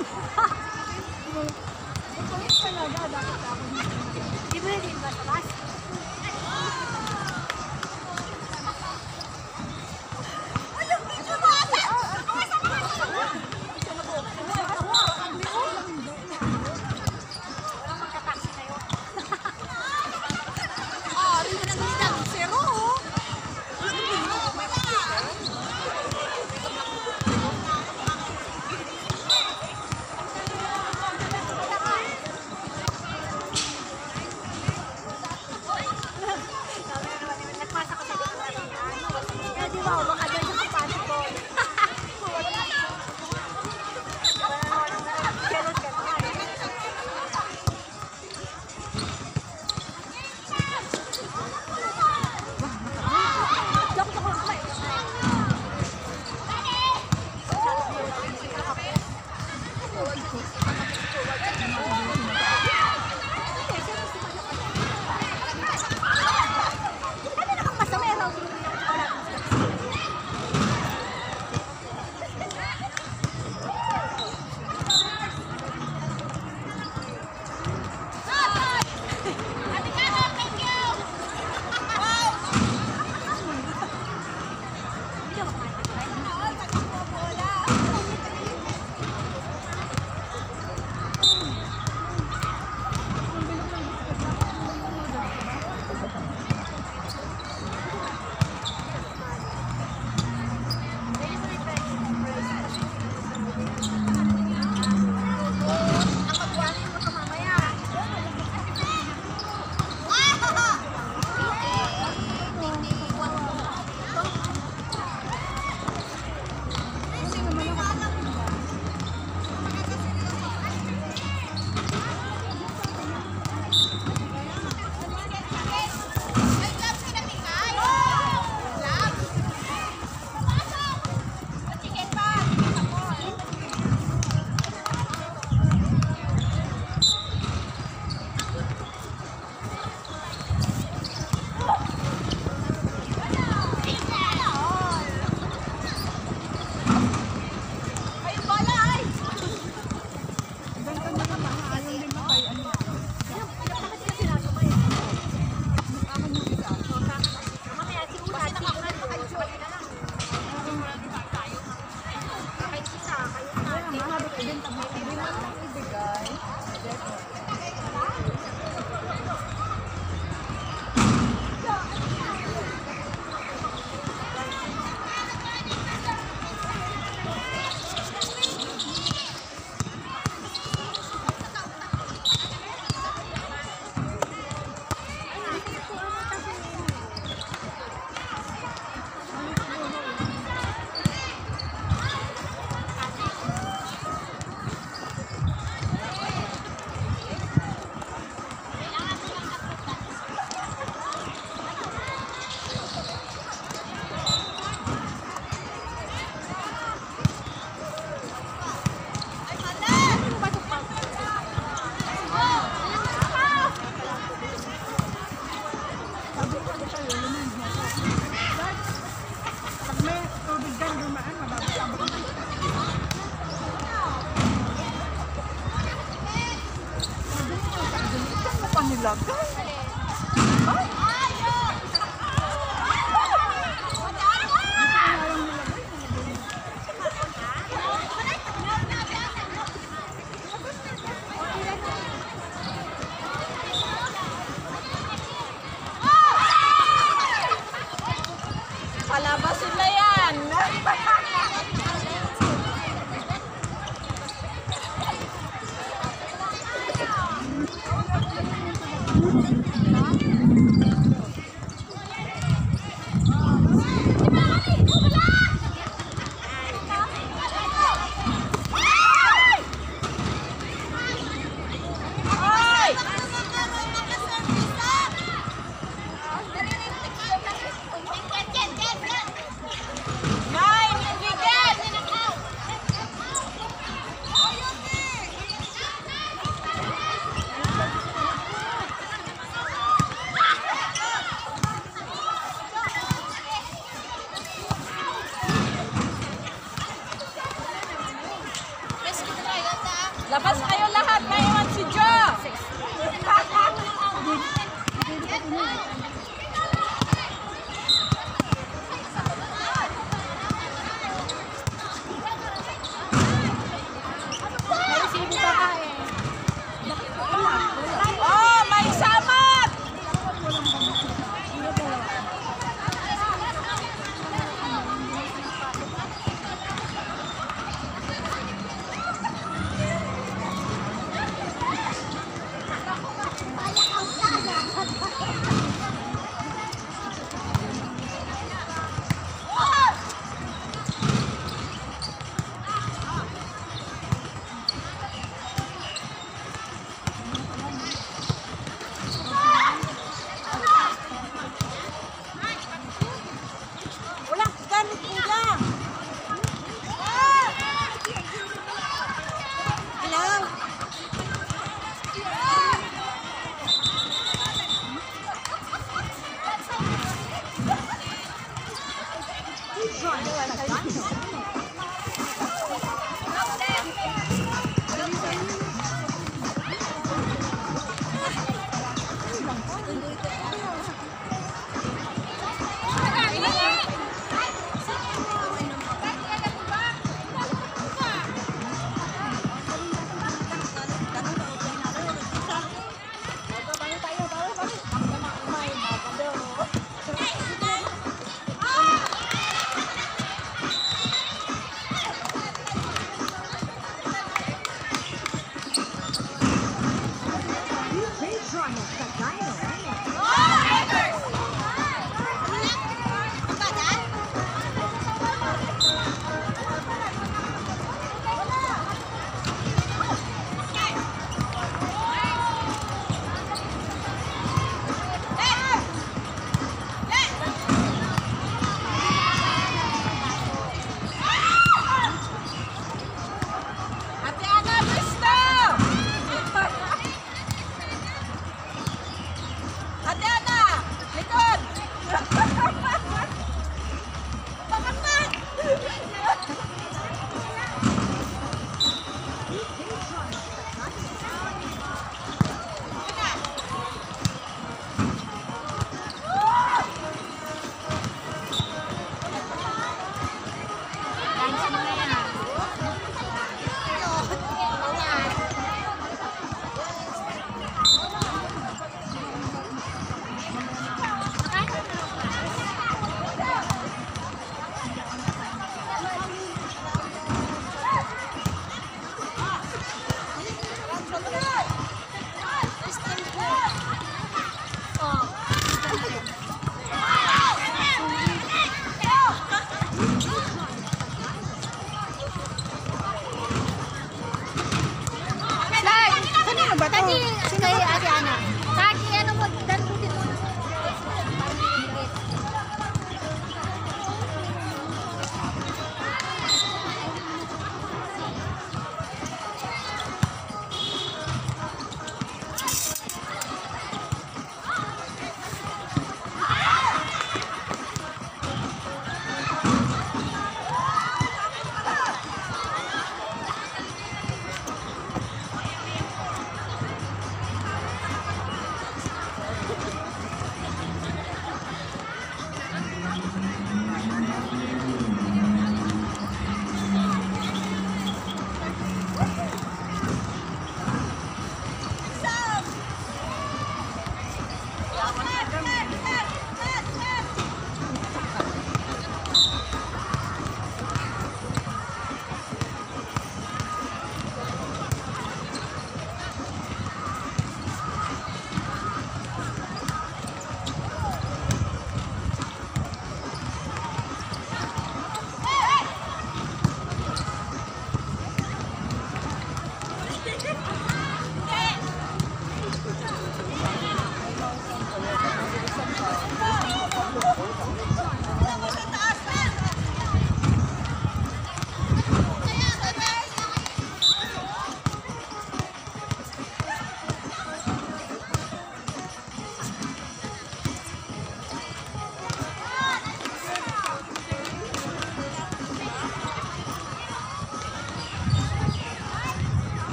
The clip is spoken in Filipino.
Ang kulit talaga, dapat ako. 那我们。